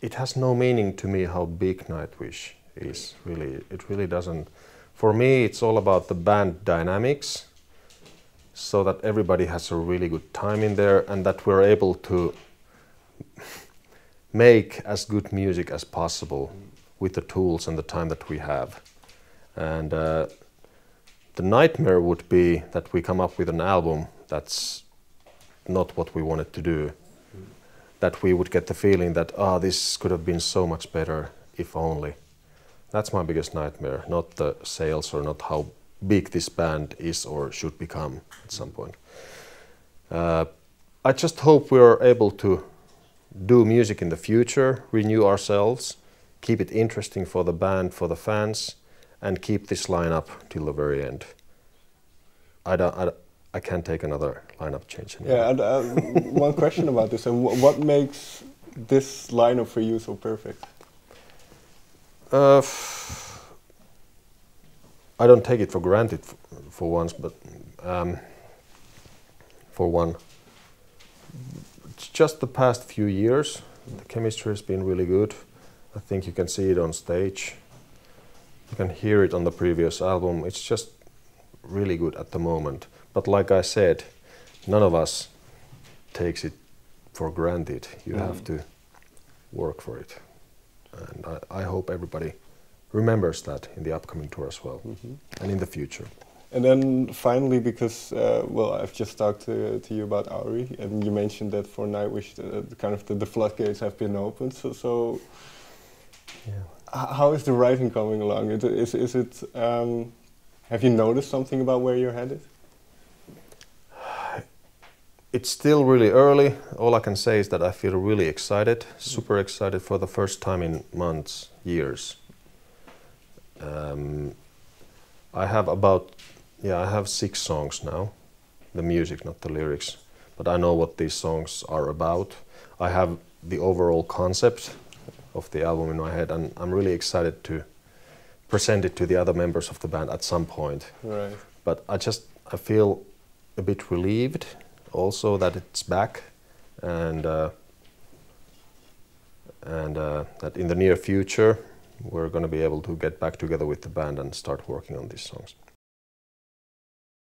it has no meaning to me how big Nightwish is. Really, it really doesn't. For me, it's all about the band dynamics, so that everybody has a really good time in there, and that we're able to make as good music as possible with the tools and the time that we have. And uh, the nightmare would be that we come up with an album that's not what we wanted to do. That we would get the feeling that, ah, oh, this could have been so much better if only. That's my biggest nightmare, not the sales or not how big this band is or should become at some point. Uh, I just hope we are able to do music in the future, renew ourselves, keep it interesting for the band, for the fans, and keep this lineup till the very end. I don't, I, I can't take another lineup change. Anymore. Yeah, and uh, one question about this: and what makes this lineup for you so perfect? Uh, I don't take it for granted for once, but um, for one, just the past few years, the chemistry has been really good. I think you can see it on stage. You can hear it on the previous album. It's just really good at the moment. But like I said, none of us takes it for granted. You mm. have to work for it. And I, I, hope everybody remembers that in the upcoming tour as well mm -hmm. and in the future. And then finally, because uh, well, I've just talked to, to, you about Auri, and you mentioned that for Nightwish, the, the kind of the, the, floodgates have been opened. So, so yeah. how is the writing coming along? Is, is it? Um, have you noticed something about where you're headed? It's still really early. All I can say is that I feel really excited, super excited for the first time in months, years. Um, I have about yeah, I have six songs now. The music, not the lyrics. But I know what these songs are about. I have the overall concept of the album in my head, and I'm really excited to present it to the other members of the band at some point. Right. But I just I feel a bit relieved also that it's back, and uh, and uh, that in the near future we're going to be able to get back together with the band and start working on these songs.